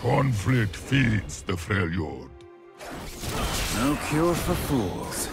Conflict feeds the Freljord. No cure for fools.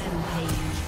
Rampage.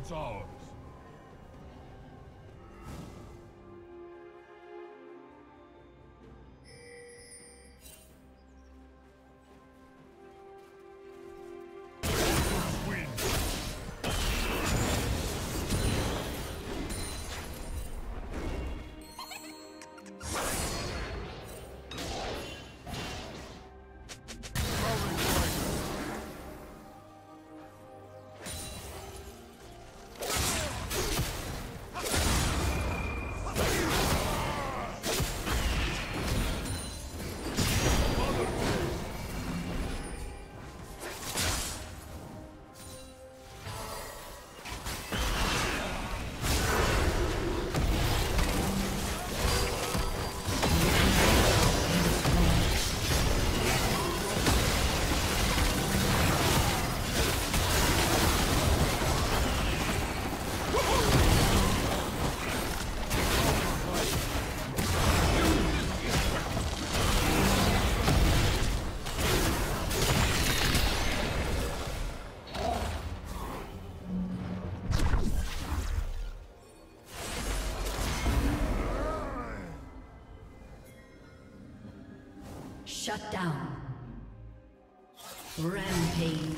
What's ours. Shut down. Rampage.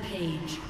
Rampage.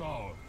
After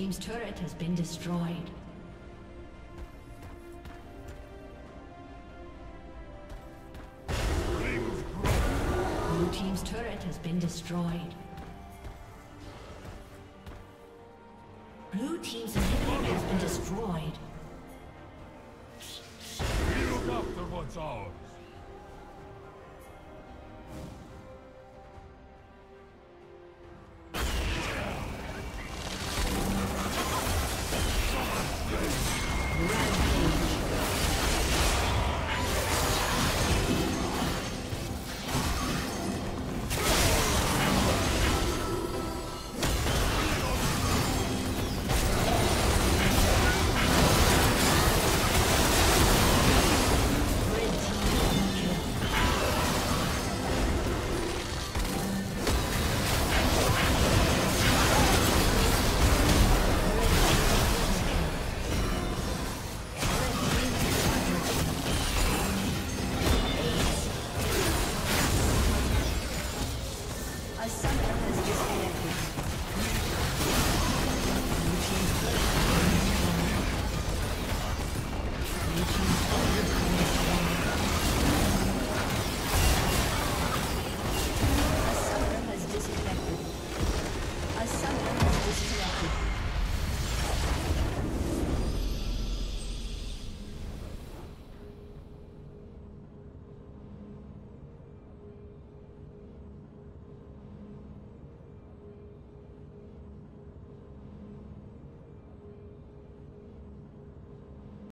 team's turret has been destroyed. Blue team's turret has been destroyed. Blue team's inhibitor has been destroyed. We look after what's ours.